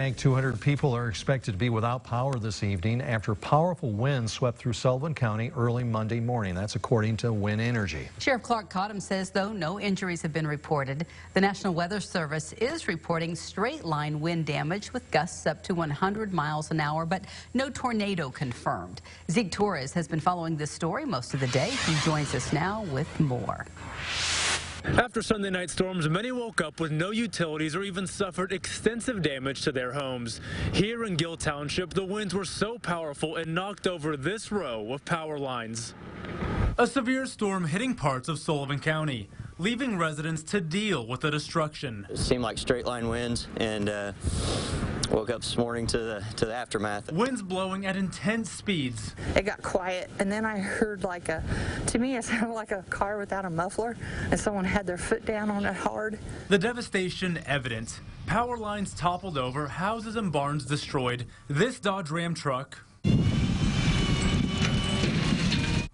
200 people are expected to be without power this evening after powerful winds swept through Sullivan County early Monday morning. That's according to WIN Energy. Sheriff Clark Cottom says, though, no injuries have been reported. The National Weather Service is reporting straight line wind damage with gusts up to 100 miles an hour, but no tornado confirmed. Zeke Torres has been following this story most of the day. He joins us now with more. After Sunday night storms, many woke up with no utilities or even suffered extensive damage to their homes. Here in Gill Township, the winds were so powerful it knocked over this row of power lines. A severe storm hitting parts of Sullivan County, leaving residents to deal with the destruction. It seemed like straight line winds and uh, woke up this morning to the to the aftermath. Winds blowing at intense speeds. It got quiet, and then I heard like a, to me it sounded like a car without a muffler, and someone had their foot down on it hard. The devastation evident. Power lines toppled over, houses and barns destroyed. This Dodge Ram truck.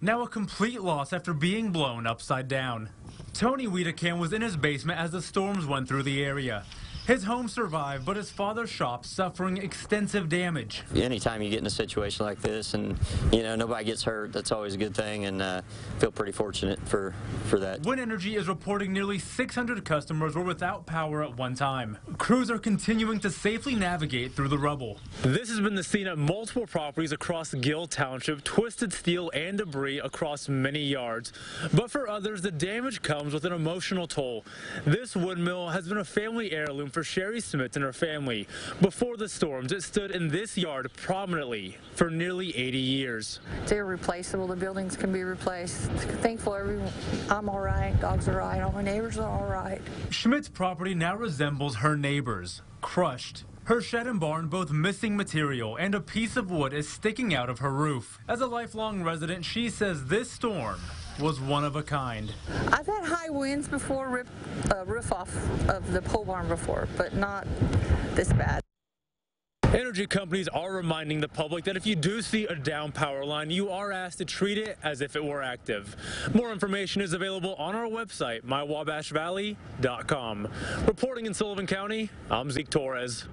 Now a complete loss after being blown upside down. Tony Wiedekamp was in his basement as the storms went through the area. His home survived, but his father's shop suffering extensive damage. Anytime you get in a situation like this and, you know, nobody gets hurt, that's always a good thing and uh, feel pretty fortunate for, for that. WIN Energy is reporting nearly 600 customers were without power at one time. Crews are continuing to safely navigate through the rubble. This has been the scene at multiple properties across Gill Township, twisted steel and debris across many yards. But for others, the damage comes with an emotional toll. This windmill has been a family heirloom for Sherry Smith and her family. Before the storms, it stood in this yard prominently for nearly 80 years. They're replaceable. The buildings can be replaced. Thankful everyone, I'm all right. Dogs are all right. All my neighbors are all right. Schmidt's property now resembles her neighbors, crushed. Her shed and barn both missing material and a piece of wood is sticking out of her roof. As a lifelong resident, she says this storm was one of a kind. I've had high winds before, rip uh, roof off of the pole barn before, but not this bad. Energy companies are reminding the public that if you do see a down power line, you are asked to treat it as if it were active. More information is available on our website, mywabashvalley.com. Reporting in Sullivan County, I'm Zeke Torres.